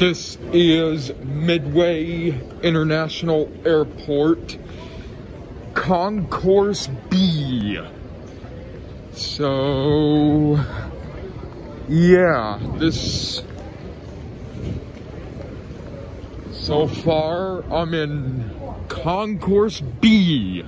This is Midway International Airport, Concourse B. So, yeah, this, so far I'm in Concourse B.